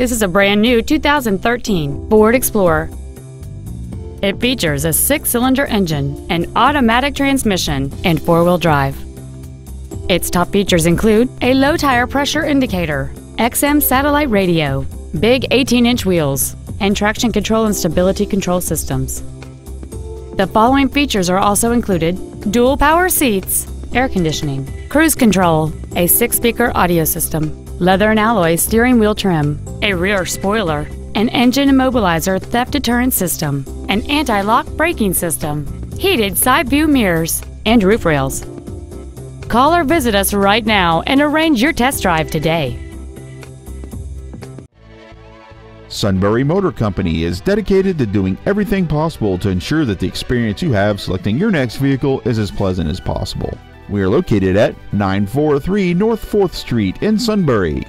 This is a brand new 2013 Ford Explorer. It features a six-cylinder engine, an automatic transmission, and four-wheel drive. Its top features include a low tire pressure indicator, XM satellite radio, big 18-inch wheels, and traction control and stability control systems. The following features are also included dual power seats, air conditioning, cruise control, a six speaker audio system, leather and alloy steering wheel trim, a rear spoiler, an engine immobilizer theft deterrent system, an anti lock braking system, heated side view mirrors, and roof rails. Call or visit us right now and arrange your test drive today. Sunbury Motor Company is dedicated to doing everything possible to ensure that the experience you have selecting your next vehicle is as pleasant as possible. We are located at 943 North 4th Street in Sunbury.